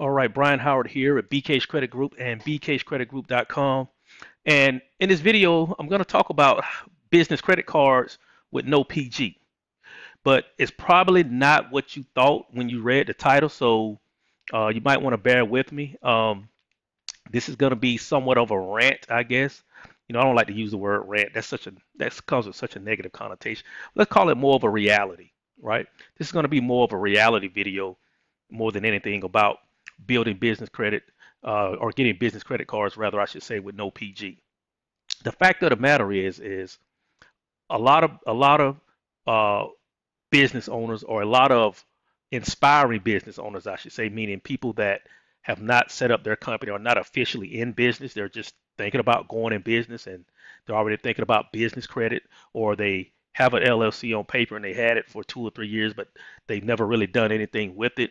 All right, Brian Howard here at BKH Credit Group and bkhcreditgroup.com. And in this video, I'm going to talk about business credit cards with no PG. But it's probably not what you thought when you read the title, so uh, you might want to bear with me. Um, this is going to be somewhat of a rant, I guess. You know, I don't like to use the word rant. That's such a that comes with such a negative connotation. Let's call it more of a reality, right? This is going to be more of a reality video more than anything about building business credit uh, or getting business credit cards, rather, I should say, with no PG. The fact of the matter is, is a lot of a lot of uh, business owners or a lot of inspiring business owners, I should say, meaning people that have not set up their company or not officially in business. They're just thinking about going in business and they're already thinking about business credit or they have an LLC on paper and they had it for two or three years, but they've never really done anything with it.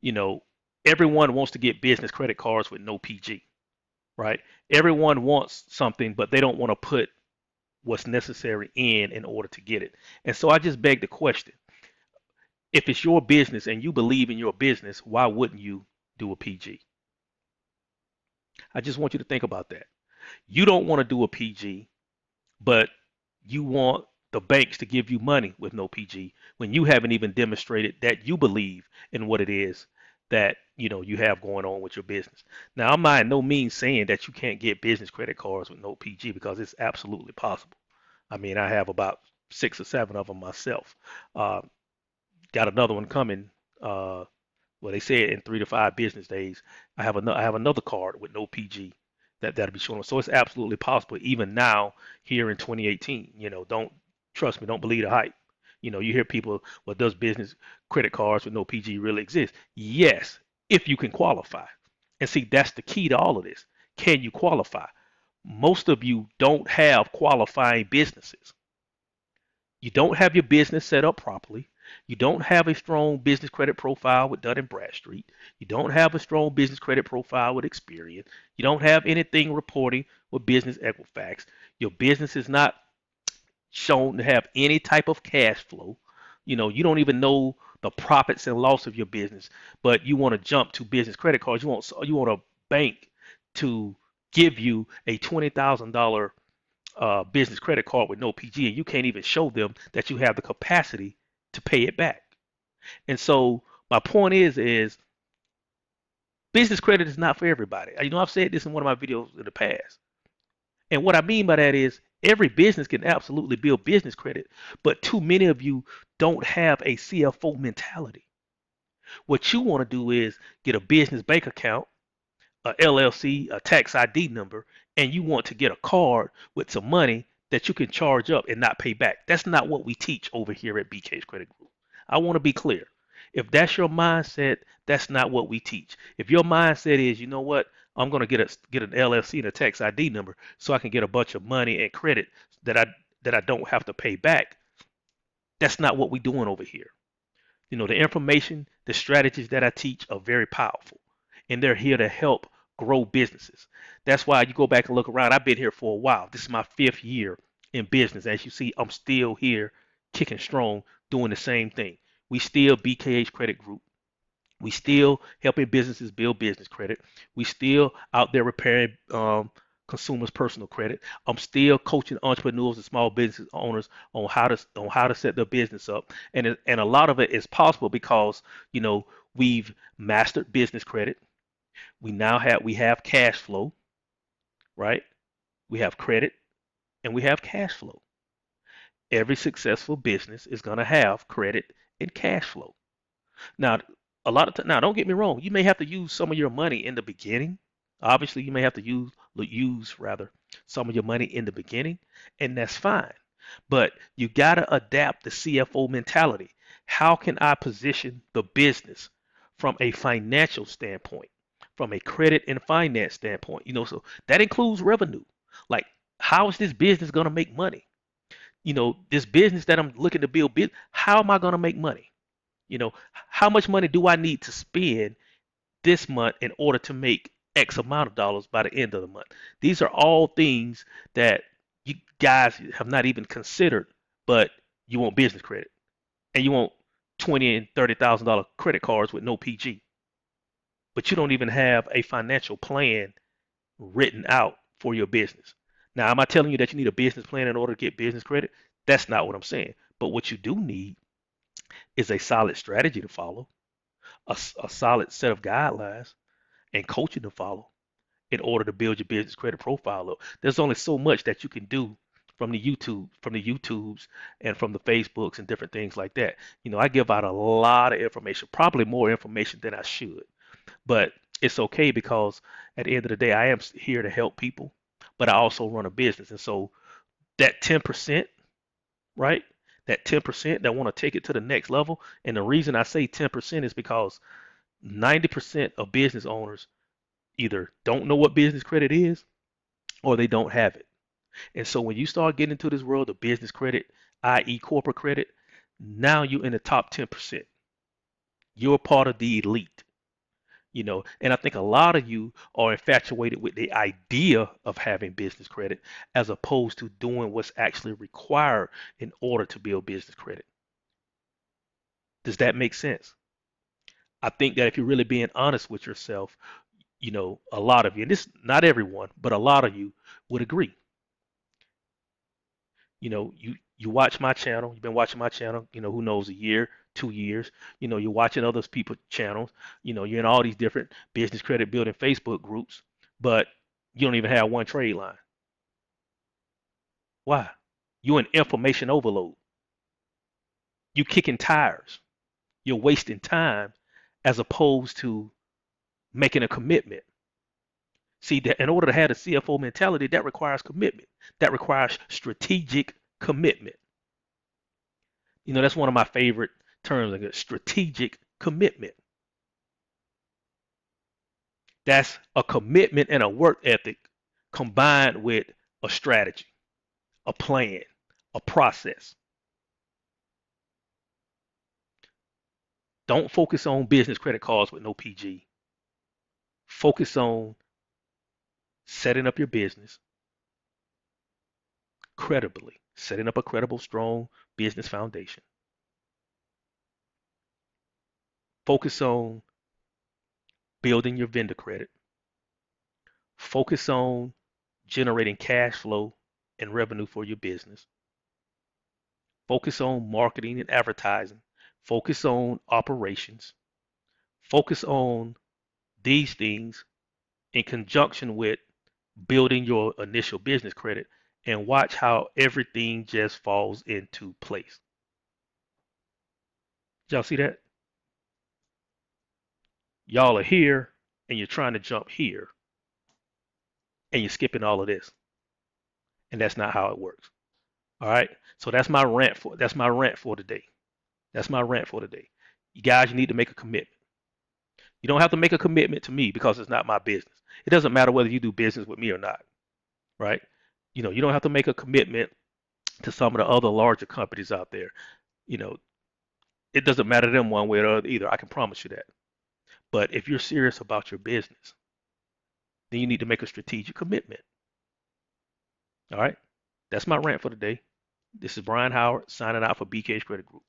You know, everyone wants to get business credit cards with no PG, right? Everyone wants something, but they don't want to put what's necessary in in order to get it. And so I just beg the question if it's your business and you believe in your business, why wouldn't you do a PG? I just want you to think about that. You don't want to do a PG, but you want the banks to give you money with no PG when you haven't even demonstrated that you believe in what it is that you know you have going on with your business. Now, I'm by no means saying that you can't get business credit cards with no PG because it's absolutely possible. I mean, I have about six or seven of them myself. Uh, got another one coming. Uh, well, they say in three to five business days. I have another I have another card with no PG that that'll be showing. So it's absolutely possible even now here in 2018. You know, don't trust me. Don't believe the hype. You know, you hear people, well, does business credit cards with no PG really exist? Yes, if you can qualify. And see, that's the key to all of this. Can you qualify? Most of you don't have qualifying businesses. You don't have your business set up properly. You don't have a strong business credit profile with Dun and Bradstreet. You don't have a strong business credit profile with Experian. You don't have anything reporting with Business Equifax. Your business is not shown to have any type of cash flow. You know, you don't even know the profits and loss of your business, but you want to jump to business credit cards. You want you want a bank to give you a twenty thousand dollar uh, business credit card with no PG, and you can't even show them that you have the capacity to pay it back. And so my point is, is business credit is not for everybody. You know, I've said this in one of my videos in the past. And what I mean by that is every business can absolutely build business credit, but too many of you don't have a CFO mentality. What you want to do is get a business bank account, a LLC, a tax ID number, and you want to get a card with some money that you can charge up and not pay back. That's not what we teach over here at BKH Credit Group. I want to be clear. If that's your mindset, that's not what we teach. If your mindset is, you know what, I'm going to get a get an LLC and a tax ID number so I can get a bunch of money and credit that I that I don't have to pay back. That's not what we're doing over here. You know, the information, the strategies that I teach are very powerful, and they're here to help grow businesses. That's why you go back and look around. I've been here for a while. This is my fifth year in business. As you see, I'm still here, kicking strong, doing the same thing. We still BKH Credit Group. We still helping businesses build business credit. We still out there repairing um, consumers' personal credit. I'm still coaching entrepreneurs and small business owners on how to on how to set their business up, and and a lot of it is possible because you know we've mastered business credit. We now have we have cash flow, right? We have credit, and we have cash flow. Every successful business is going to have credit and cash flow. Now, a lot of t- now don't get me wrong you may have to use some of your money in the beginning. Obviously you may have to use use rather some of your money in the beginning and that's fine. But you got to adapt the cfo mentality. How can i position the business from a financial standpoint from a credit and finance standpoint? You know so that includes revenue. Like how is this business going to make money you know this business that i'm looking to build how am i going to make money you know, how much money do I need to spend this month in order to make X amount of dollars by the end of the month? These are all things that you guys have not even considered, but you want business credit and you want twenty and thirty thousand dollar credit cards with no PG. but you don't even have a financial plan written out for your business. Now, am I telling you that you need a business plan in order to get business credit? That's not what I'm saying. But what you do need is a solid strategy to follow, a, a solid set of guidelines and coaching to follow in order to build your business credit profile up. There's only so much that you can do from the YouTube, from the YouTubes and from the Facebooks and different things like that. You know, I give out a lot of information, probably more information than I should. But it's okay because at the end of the day, I am here to help people, but I also run a business. And so that 10%, right? That 10% that want to take it to the next level. And the reason I say 10% is because 90% of business owners either don't know what business credit is or they don't have it. And so when you start getting into this world of business credit, i.e., corporate credit, now you're in the top 10%. You're part of the elite you know and i think a lot of you are infatuated with the idea of having business credit as opposed to doing what's actually required in order to build business credit. Does that make sense? I think that if you're really being honest with yourself you know a lot of you and this not everyone but a lot of you would agree. You know you you watch my channel you've been watching my channel you know who knows a year two years. You know, you're watching other people's channels. You know, you're in all these different business credit building Facebook groups, but you don't even have one trade line. Why? You're in information overload. You're kicking tires. You're wasting time as opposed to making a commitment. See, that in order to have a CFO mentality, that requires commitment. That requires strategic commitment. You know, that's one of my favorite terms like a strategic commitment. That's a commitment and a work ethic combined with a strategy, a plan, a process. Don't focus on business credit cards with no PG. Focus on setting up your business credibly, setting up a credible, strong business foundation. Focus on building your vendor credit. Focus on generating cash flow and revenue for your business. Focus on marketing and advertising. Focus on operations. Focus on these things in conjunction with building your initial business credit and watch how everything just falls into place. Y'all see that? Y'all are here and you're trying to jump here and you're skipping all of this. And that's not how it works. All right. So that's my rant for that's my rant for today. That's my rant for today. You guys you need to make a commitment. You don't have to make a commitment to me because it's not my business. It doesn't matter whether you do business with me or not. Right? You know, you don't have to make a commitment to some of the other larger companies out there. You know, it doesn't matter to them one way or the other either. I can promise you that. But if you're serious about your business, then you need to make a strategic commitment. All right. That's my rant for today. This is Brian Howard signing out for BKH Credit Group.